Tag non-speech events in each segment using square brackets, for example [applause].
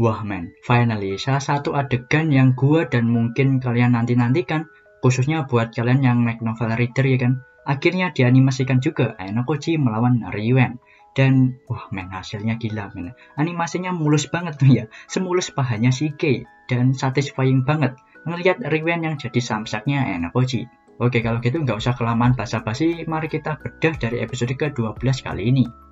Wah men, finally salah satu adegan yang gua dan mungkin kalian nanti-nantikan, khususnya buat kalian yang naik novel reader ya kan, akhirnya dianimasikan juga Ayano Koji melawan Ryuan. Dan wah men hasilnya gila men. Animasinya mulus banget tuh [laughs] ya, semulus pahanya si Kei dan satisfying banget ngelihat Ryuan yang jadi samsaknya Ayano Koji. Oke kalau gitu nggak usah kelamaan basa-basi, mari kita bedah dari episode ke-12 kali ini.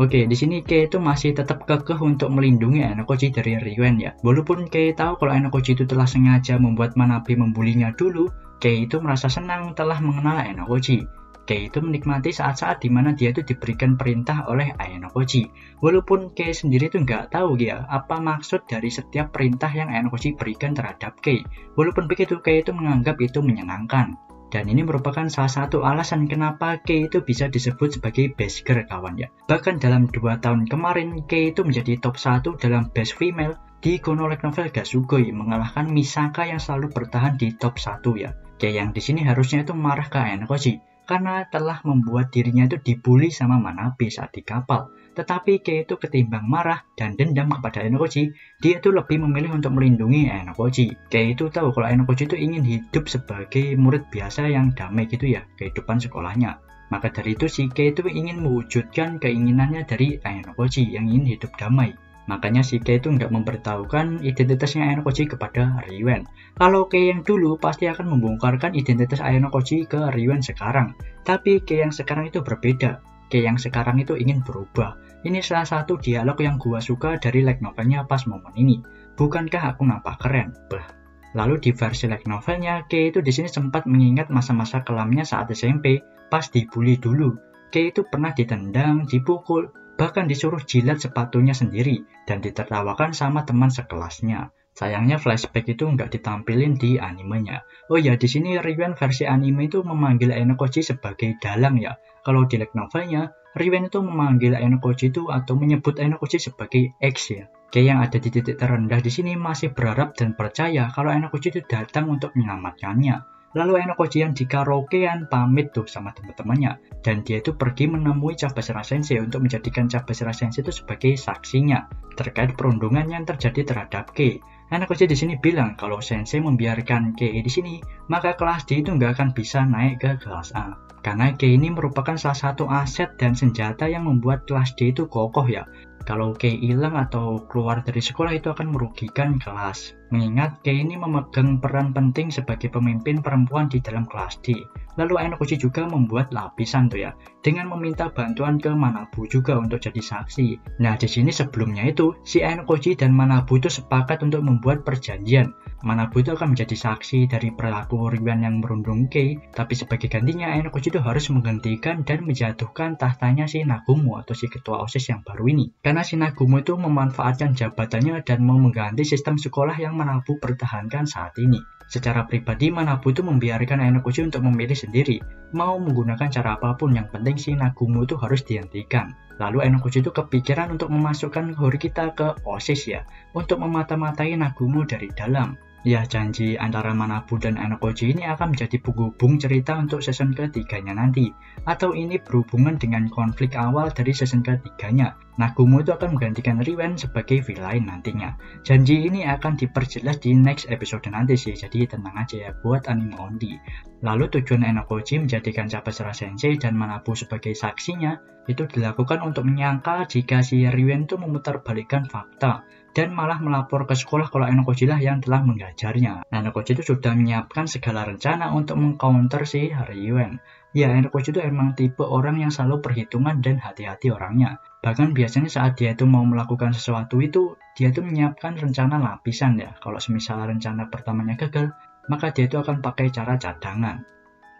Oke, di sini Kei itu masih tetap kekeh untuk melindungi Enokoji dari Ryuen ya. Walaupun Kei tahu kalau Enokoji itu telah sengaja membuat Manabe membulinya dulu, Kei itu merasa senang telah mengenal Enokoji. Kei itu menikmati saat-saat di mana dia itu diberikan perintah oleh Enokoji. Walaupun Kei sendiri itu nggak tahu ya apa maksud dari setiap perintah yang Enokoji berikan terhadap Kei. Walaupun begitu, Kei itu menganggap itu menyenangkan. Dan ini merupakan salah satu alasan kenapa Kei itu bisa disebut sebagai best girl kawan ya. Bahkan dalam dua tahun kemarin, Kei itu menjadi top 1 dalam best female di Light Novel Gasugoi mengalahkan Misaka yang selalu bertahan di top 1 ya. Kei yang di sini harusnya itu marah ke Enokoji karena telah membuat dirinya itu dibully sama Manabe saat di kapal. Tetapi Kei itu ketimbang marah dan dendam kepada Enokoji, dia itu lebih memilih untuk melindungi Enokoji. Kei itu tahu kalau Enokoji itu ingin hidup sebagai murid biasa yang damai gitu ya, kehidupan sekolahnya. Maka dari itu si Kei itu ingin mewujudkan keinginannya dari Enokoji yang ingin hidup damai. Makanya si Kei itu nggak memberitahukan identitasnya Enokoji kepada Ryuen. Kalau Kei yang dulu pasti akan membongkarkan identitas Enokoji ke Ryuen sekarang. Tapi Kei yang sekarang itu berbeda. Kei yang sekarang itu ingin berubah. Ini salah satu dialog yang gua suka dari light novelnya pas momen ini. Bukankah aku nampak keren? Bah. Lalu di versi light novelnya, Kei itu di sini sempat mengingat masa-masa kelamnya saat SMP, pas dibully dulu. Kei itu pernah ditendang, dipukul, bahkan disuruh jilat sepatunya sendiri dan ditertawakan sama teman sekelasnya. Sayangnya flashback itu nggak ditampilin di animenya. Oh ya, di sini Ryuan versi anime itu memanggil Enokoji sebagai dalang ya. Kalau di light novelnya, Riven itu memanggil Enokoji itu atau menyebut Enokoji sebagai X ya. Kayak yang ada di titik terendah di sini masih berharap dan percaya kalau Enokoji itu datang untuk menyelamatkannya. Lalu Enokoji yang di karaokean pamit tuh sama teman-temannya. Dan dia itu pergi menemui Cabasera Sensei untuk menjadikan Cabasera Sensei itu sebagai saksinya terkait perundungan yang terjadi terhadap Kei. Enokoji di sini bilang kalau Sensei membiarkan Kei di sini, maka kelas D itu nggak akan bisa naik ke kelas A. Karena Kei ini merupakan salah satu aset dan senjata yang membuat kelas D itu kokoh ya. Kalau Kei hilang atau keluar dari sekolah itu akan merugikan kelas. Mengingat Kei ini memegang peran penting sebagai pemimpin perempuan di dalam kelas D. Lalu Enokuchi juga membuat lapisan tuh ya, dengan meminta bantuan ke Manabu juga untuk jadi saksi. Nah di sini sebelumnya itu si Enokuchi dan Manabu itu sepakat untuk membuat perjanjian. Manabu itu akan menjadi saksi dari perilaku Ryuan yang merundung Kei, tapi sebagai gantinya Enokuchi itu harus menggantikan dan menjatuhkan tahtanya si Nagumo atau si ketua OSIS yang baru ini karena si Nagumo itu memanfaatkan jabatannya dan mau mengganti sistem sekolah yang Manabu pertahankan saat ini. Secara pribadi, Manabu itu membiarkan Enokuchi untuk memilih sendiri, mau menggunakan cara apa pun yang penting si Nagumo itu harus dihentikan. Lalu Enokuchi itu kepikiran untuk memasukkan Horikita ke OSIS ya, untuk memata-matai Nagumo dari dalam. Ya, janji antara Manabu dan Enokoji ini akan menjadi penghubung cerita untuk season ketiganya nanti. Atau ini berhubungan dengan konflik awal dari season ketiganya. Nagumo itu akan menggantikan Riven sebagai villain nantinya. Janji ini akan diperjelas di next episode nanti sih, jadi tenang aja ya buat anime only. Lalu tujuan Enokoji menjadikan Cabasera Sensei dan Manabu sebagai saksinya itu dilakukan untuk menyangkal jika si Riven itu memutarbalikkan fakta dan malah melapor ke sekolah kalau Enokoji lah yang telah mengajarnya. Nah, Enokoji itu sudah menyiapkan segala rencana untuk mengcounter si Ryuen. Ya, Enokoji itu emang tipe orang yang selalu perhitungan dan hati-hati orangnya. Bahkan biasanya saat dia itu mau melakukan sesuatu itu, dia itu menyiapkan rencana lapisan ya. Kalau semisal rencana pertamanya gagal, maka dia itu akan pakai cara cadangan.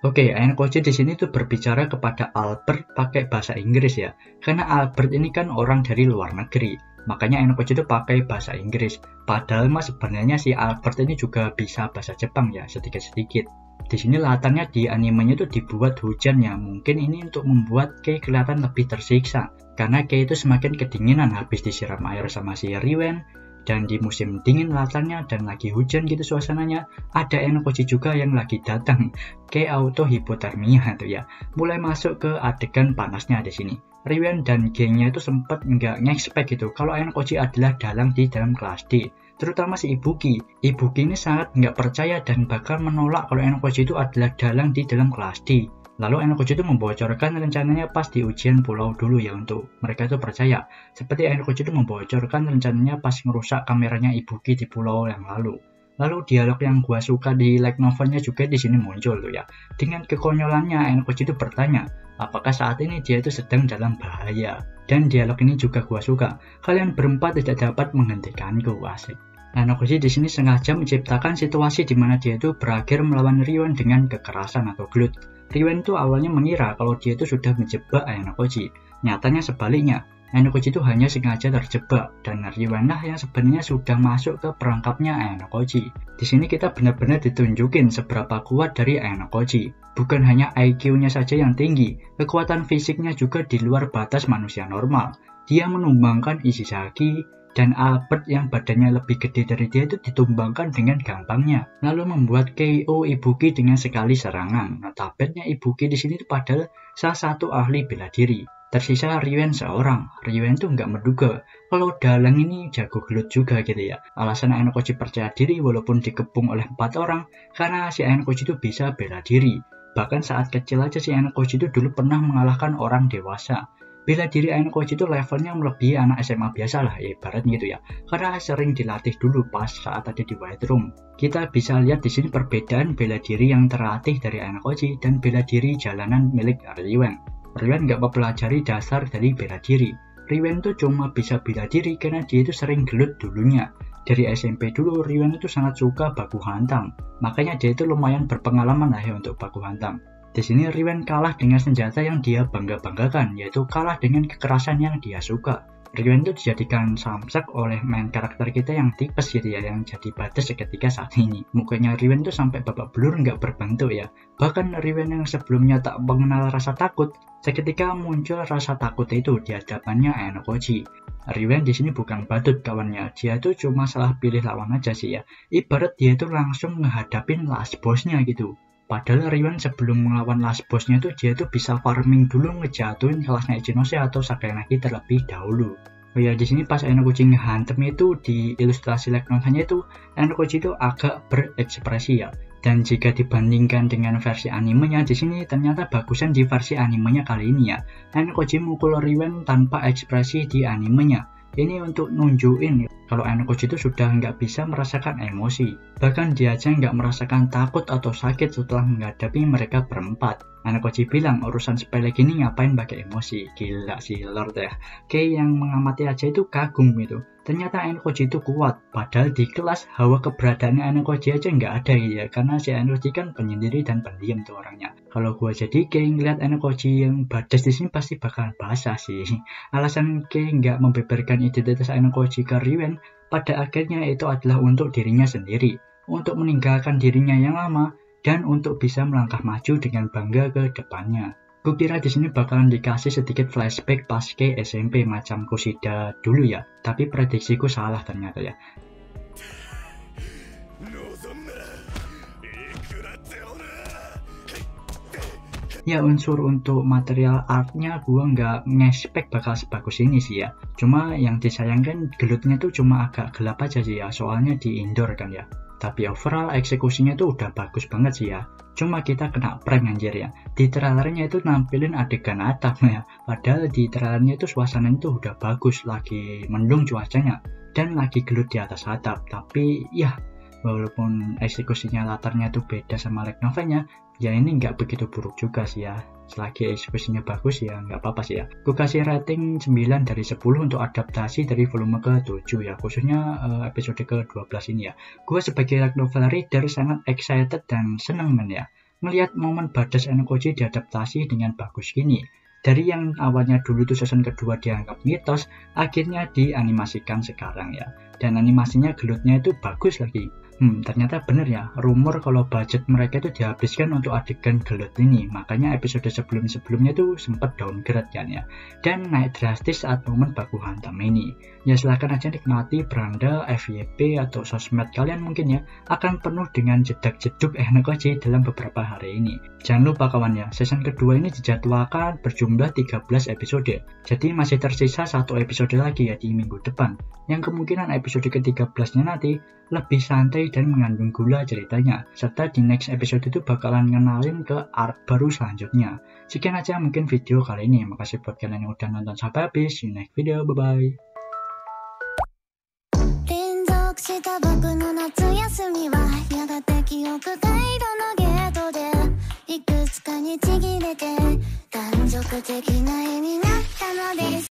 Oke, okay, di sini tuh berbicara kepada Albert pakai bahasa Inggris ya. Karena Albert ini kan orang dari luar negeri. Makanya Enokoji itu pakai bahasa Inggris. Padahal mas sebenarnya si Albert ini juga bisa bahasa Jepang ya sedikit-sedikit. Di sini latarnya di animenya itu dibuat hujan ya. Mungkin ini untuk membuat Kei kelihatan lebih tersiksa. Karena Kei itu semakin kedinginan habis disiram air sama si Riwen. Dan di musim dingin latarnya dan lagi hujan gitu suasananya, ada Enokoji juga yang lagi datang. Kei auto hipotermia tuh ya. Mulai masuk ke adegan panasnya di sini Riwen dan gengnya itu sempat nggak ngekspek gitu kalau Ayano Koji adalah dalang di dalam kelas D terutama si Ibuki. Ibuki ini sangat nggak percaya dan bahkan menolak kalau Ayano Koji itu adalah dalang di dalam kelas D. Lalu Ayano Koji itu membocorkan rencananya pas di ujian pulau dulu ya untuk mereka itu percaya. Seperti Ayano Koji itu membocorkan rencananya pas ngerusak kameranya Ibuki di pulau yang lalu. Lalu dialog yang gua suka di like novelnya juga di sini muncul tuh ya. Dengan kekonyolannya Ayano Koji itu bertanya, apakah saat ini dia itu sedang dalam bahaya. Dan dialog ini juga gua suka. Kalian berempat tidak dapat menghentikanku, asik. Nanokoshi di sini sengaja menciptakan situasi di mana dia itu berakhir melawan Rion dengan kekerasan atau glut. Rion itu awalnya mengira kalau dia itu sudah menjebak Ayanokoji. Nyatanya sebaliknya, Ayanokoji itu hanya sengaja terjebak dan Rion lah yang sebenarnya sudah masuk ke perangkapnya Ayanokoji. Di sini kita benar-benar ditunjukin seberapa kuat dari Ayanokoji. Bukan hanya IQ-nya saja yang tinggi, kekuatan fisiknya juga di luar batas manusia normal. Dia menumbangkan Ishisaki, dan Albert yang badannya lebih gede dari dia itu ditumbangkan dengan gampangnya, lalu membuat KO Ibuki dengan sekali serangan. Notabene Ibuki di sini padahal salah satu ahli bela diri. Tersisa Riven seorang. Riven tuh nggak menduga kalau Dalang ini jago gelut juga gitu ya. Alasan Ainokoji percaya diri walaupun dikepung oleh empat orang karena si Ainokoji itu bisa bela diri. Bahkan saat kecil aja si Ainokoji itu dulu pernah mengalahkan orang dewasa. Bela diri Ain Coach itu levelnya melebihi anak SMA biasa lah, ya ibarat gitu ya. Karena sering dilatih dulu pas saat ada di White Room. Kita bisa lihat di sini perbedaan bela diri yang terlatih dari Ain Koji dan bela diri jalanan milik Ryuan. Ryuan nggak mempelajari dasar dari bela diri. Ryuan tuh cuma bisa bela diri karena dia itu sering gelut dulunya. Dari SMP dulu, Ryuan itu sangat suka baku hantam. Makanya dia itu lumayan berpengalaman lah ya untuk baku hantam. Di sini Riven kalah dengan senjata yang dia bangga-banggakan, yaitu kalah dengan kekerasan yang dia suka. Riven itu dijadikan samsak oleh main karakter kita yang tipes gitu ya, yang jadi batas seketika saat ini. Mukanya Riven itu sampai babak belur nggak berbentuk ya. Bahkan Riven yang sebelumnya tak mengenal rasa takut, seketika muncul rasa takut itu di hadapannya Enokoji. Riven di sini bukan badut kawannya, dia itu cuma salah pilih lawan aja sih ya. Ibarat dia itu langsung menghadapin last bossnya gitu. Padahal Riwan sebelum melawan last bossnya itu dia tuh bisa farming dulu ngejatuhin kelasnya Ichinose atau Saganaki terlebih dahulu. Oh ya di sini pas Enokuchi ngehantem itu di ilustrasi leknonnya itu Enokuchi itu agak berekspresi ya. Dan jika dibandingkan dengan versi animenya di sini ternyata bagusan di versi animenya kali ini ya. Enokuchi mukul Riwen tanpa ekspresi di animenya ini untuk nunjukin kalau Enokoji itu sudah nggak bisa merasakan emosi. Bahkan dia aja nggak merasakan takut atau sakit setelah menghadapi mereka berempat. Enokoji bilang urusan sepele gini ngapain pakai emosi. Gila sih Lord ya. Kayak yang mengamati aja itu kagum gitu ternyata Enkoji itu kuat. Padahal di kelas hawa keberadaannya Enkoji aja nggak ada ya karena si Enkoji kan penyendiri dan pendiam tuh orangnya. Kalau gue jadi kayak ngeliat Enkoji yang badas di sini pasti bakalan basah sih. [laughs] Alasan kayak nggak membeberkan identitas Enkoji ke Riven pada akhirnya itu adalah untuk dirinya sendiri. Untuk meninggalkan dirinya yang lama dan untuk bisa melangkah maju dengan bangga ke depannya Kukira di sini bakalan dikasih sedikit flashback pas ke SMP macam Kusida dulu ya, tapi prediksiku salah ternyata ya. ya unsur untuk material artnya gue nggak ngespek bakal sebagus ini sih ya. Cuma yang disayangkan gelutnya tuh cuma agak gelap aja sih ya. Soalnya di indoor kan ya tapi overall eksekusinya tuh udah bagus banget sih ya. Cuma kita kena prank anjir ya. Di trailernya itu nampilin adegan atap ya. Padahal di trailernya itu suasananya tuh udah bagus lagi mendung cuacanya dan lagi gelut di atas atap. Tapi ya walaupun eksekusinya latarnya tuh beda sama like novelnya ya ini nggak begitu buruk juga sih ya. Selagi eksekusinya bagus ya nggak apa-apa sih ya. Gue kasih rating 9 dari 10 untuk adaptasi dari volume ke-7 ya khususnya uh, episode ke-12 ini ya. Gue sebagai novel reader sangat excited dan seneng men ya. Melihat momen Badas Enokoji diadaptasi dengan bagus gini. Dari yang awalnya dulu itu season kedua dianggap mitos, akhirnya dianimasikan sekarang ya. Dan animasinya gelutnya itu bagus lagi. Hmm, ternyata bener ya, rumor kalau budget mereka itu dihabiskan untuk adegan gelut ini. Makanya episode sebelum-sebelumnya tuh sempat downgrade kan ya. Dan naik drastis saat momen baku hantam ini. Ya silahkan aja nikmati beranda, FYP, atau sosmed kalian mungkin ya. Akan penuh dengan jedak-jeduk Ehnekoji dalam beberapa hari ini. Jangan lupa kawan ya, season kedua ini dijadwalkan berjumlah 13 episode. Jadi masih tersisa satu episode lagi ya di minggu depan. Yang kemungkinan episode ke-13-nya nanti lebih santai dan mengandung gula ceritanya. Serta di next episode itu bakalan ngenalin ke arc baru selanjutnya. Sekian aja mungkin video kali ini. Makasih buat kalian yang udah nonton sampai habis. See you next video. Bye-bye. 連続した僕の夏休みはやがて記憶回路のゲートでいくつかにちぎれて断続的な絵になったのです